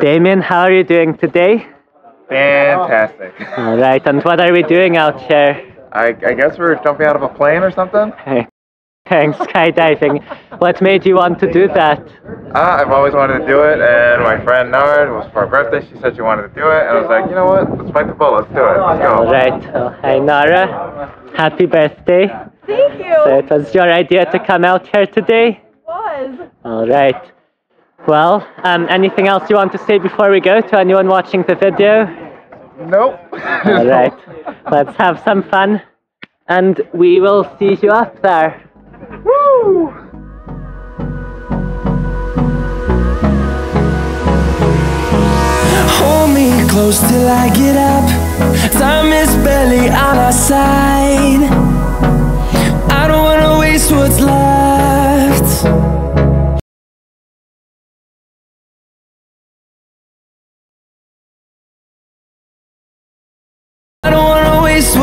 Damian, how are you doing today? Fantastic. All right, and what are we doing out here? I, I guess we're jumping out of a plane or something. Thanks, skydiving. What made you want to do that? Uh, I've always wanted to do it, and my friend Nard was for her birthday. She said she wanted to do it, and I was like, you know what? Let's bite the bullet. Let's do it. Let's go. All right. Oh, hi, Nara. Happy birthday. Thank you. So it was your idea to come out here today? It was. All right. Well, um, anything else you want to say before we go to anyone watching the video? Nope. All right. Let's have some fun, and we will see you up there. Woo! Hold me close till I get up. Time is barely on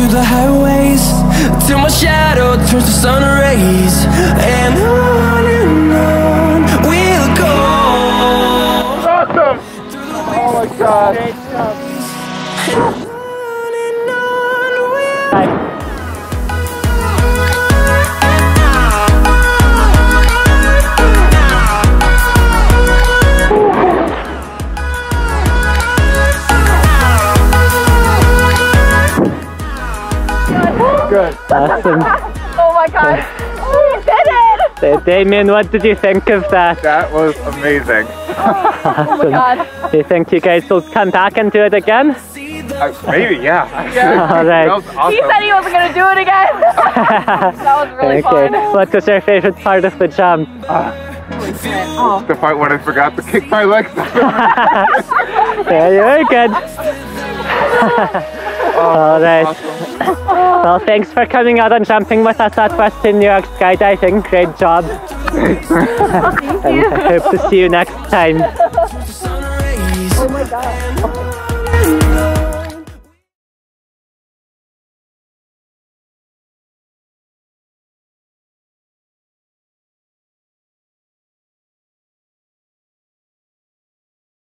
through the highways, till my shadow turns to sun rays. And on and on we'll go. Awesome. Oh my god. Good. Awesome. Oh my god. We did it. Damian, what did you think of that? That was amazing. Oh my god. Do you think you guys will come back and do it again? Uh, maybe, yeah. All right. That was awesome. He said he wasn't gonna do it again. that was really okay. fun. What was your favorite part of the jump? Oh. the part when I forgot to kick my legs. Yeah, you were good. Oh, All right. Well, thanks for coming out and jumping with us at Western New York Skydiving. Great job. and I hope to see you next time. Oh my god.